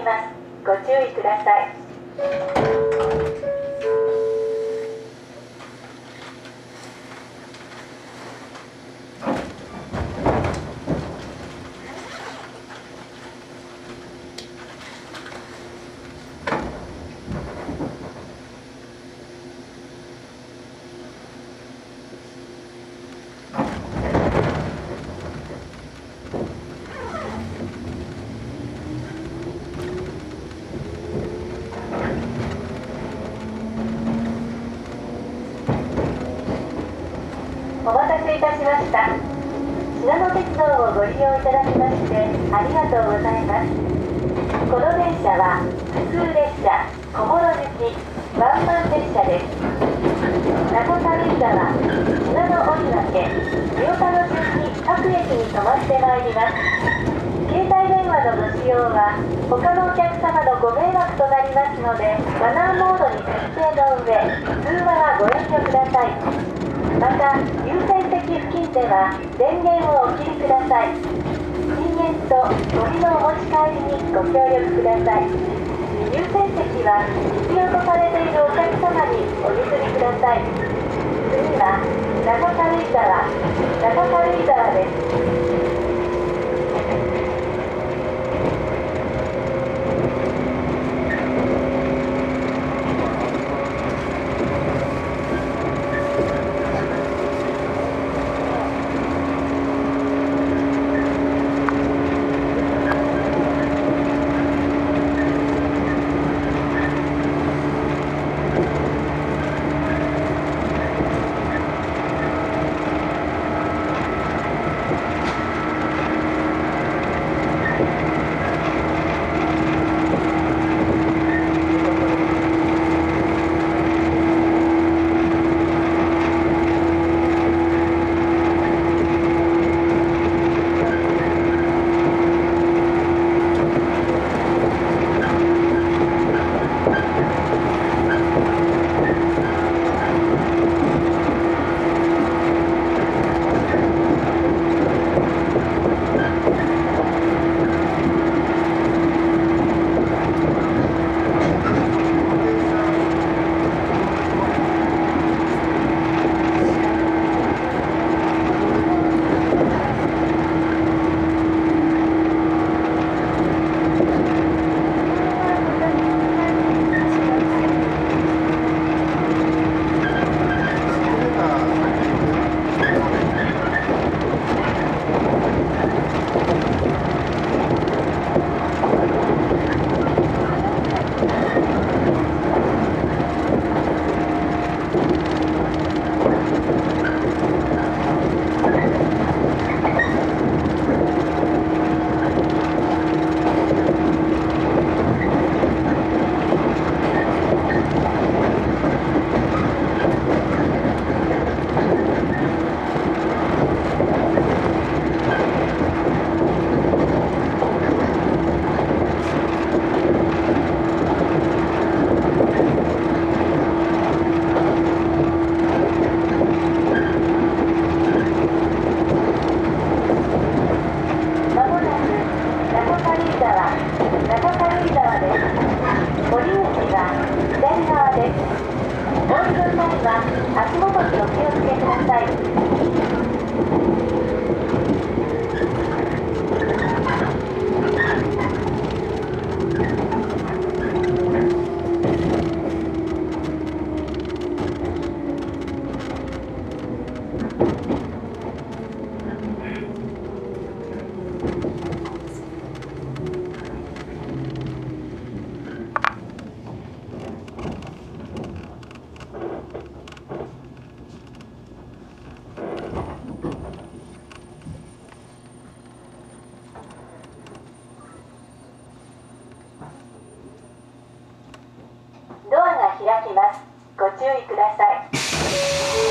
ります。ご注意ください。いたしました。信濃鉄道をご利用いただきましてありがとうございます。この電車は普通列車小諸行きワンマン列車です。名古屋連座は信濃追分け両田の順に各駅に停まってまいります。携帯電話のご使用は他のお客様のご迷惑となりますのでマナーモードに設定の上通話はご遠慮ください。また優先席付近では電源をお切りください。禁煙とゴミのお持ち帰りにご協力ください。優先席は必要とされているお客様にお譲りください。次は中軽井沢中軽井沢です。開きます。ご注意ください。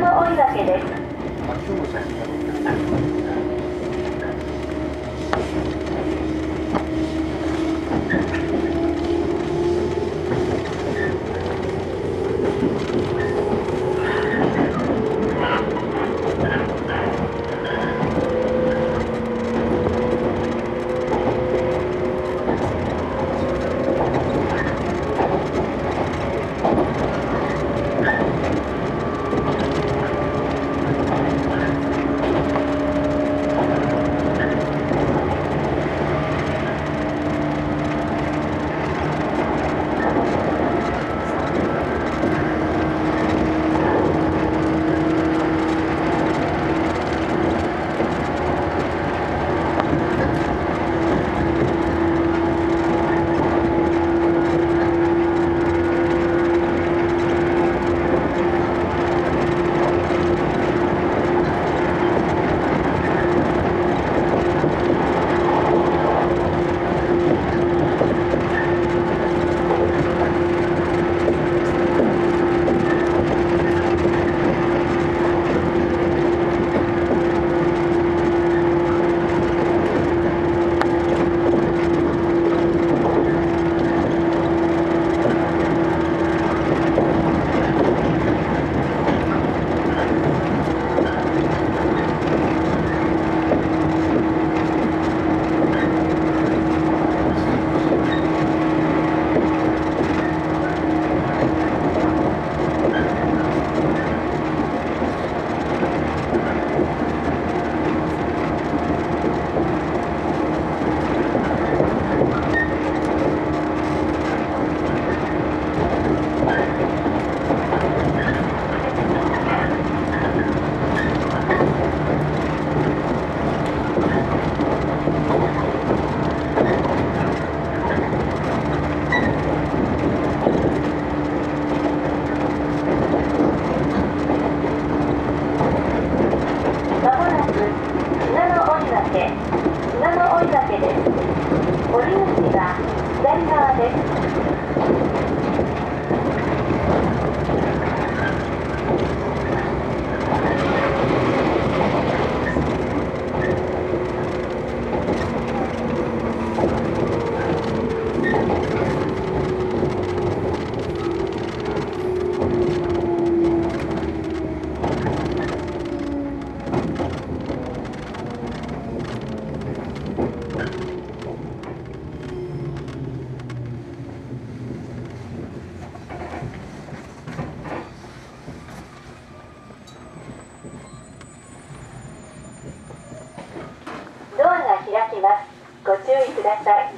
の追い岳です。注意ください。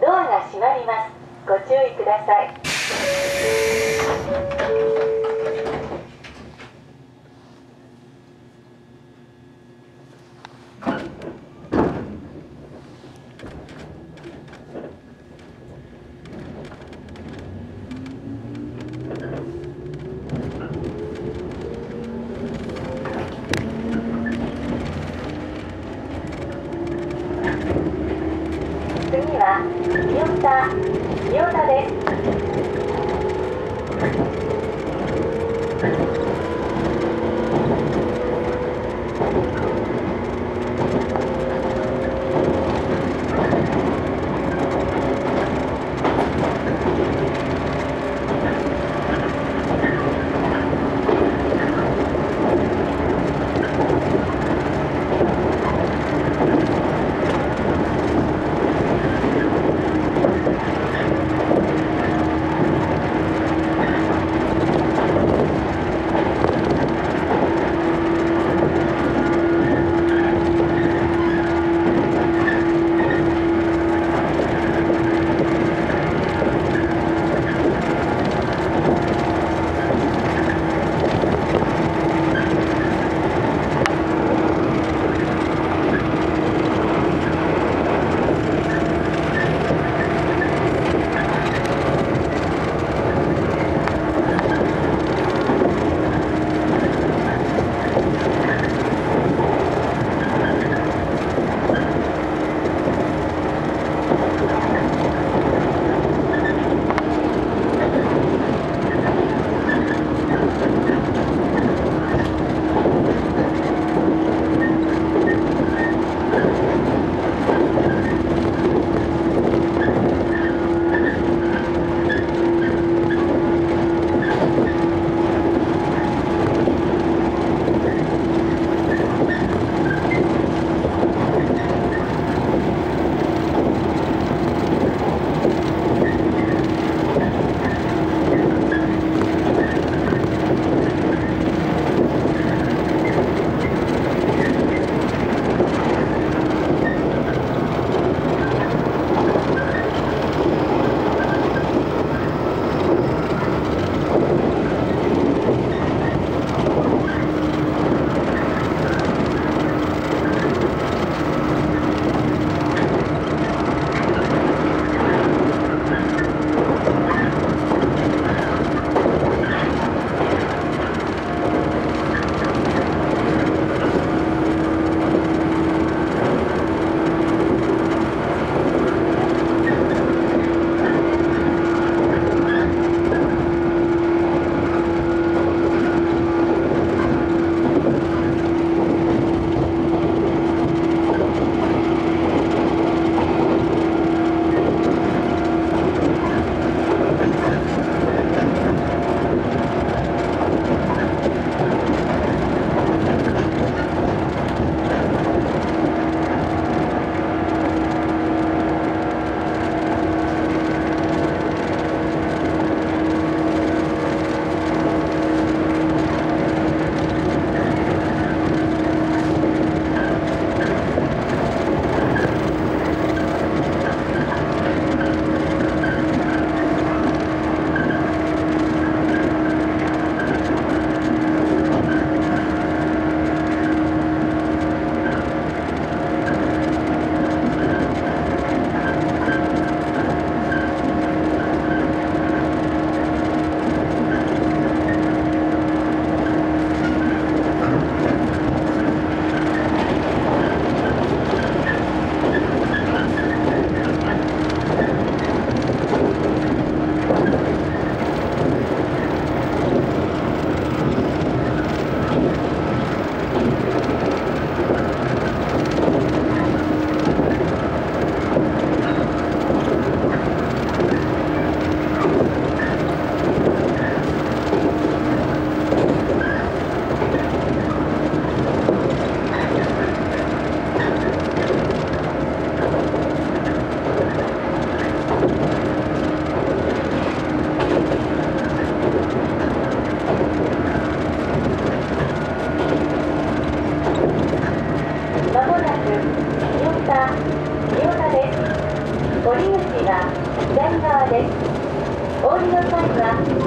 ドアが閉まります。ご注意ください次は清田清田です。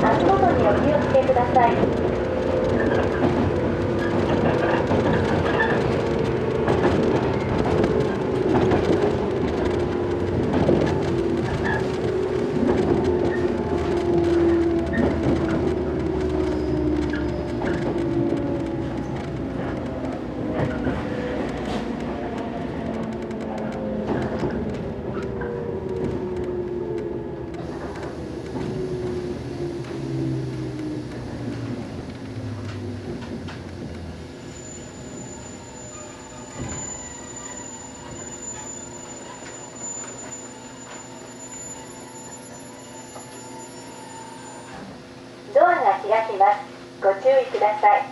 足元にお気をつけください。ます。ご注意ください。